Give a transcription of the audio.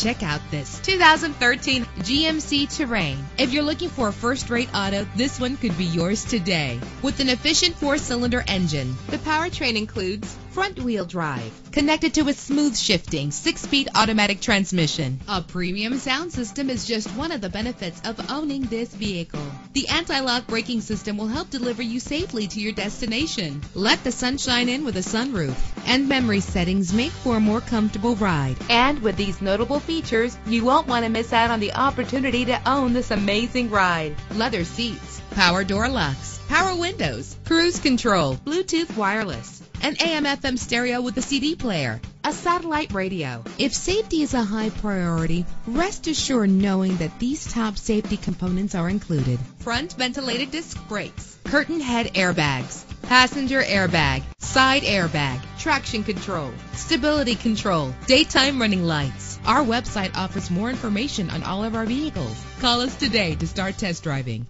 Check out this 2013 GMC Terrain. If you're looking for a first-rate auto, this one could be yours today. With an efficient four-cylinder engine, the powertrain includes front-wheel drive, connected to a smooth shifting six-speed automatic transmission. A premium sound system is just one of the benefits of owning this vehicle. The anti-lock braking system will help deliver you safely to your destination. Let the sunshine in with a sunroof. And memory settings make for a more comfortable ride. And with these notable features, you won't want to miss out on the opportunity to own this amazing ride. Leather seats, power door locks, power windows, cruise control, Bluetooth wireless, an AM FM stereo with a CD player, a satellite radio. If safety is a high priority, rest assured knowing that these top safety components are included. Front ventilated disc brakes, curtain head airbags, passenger airbag, side airbag, traction control, stability control, daytime running lights. Our website offers more information on all of our vehicles. Call us today to start test driving.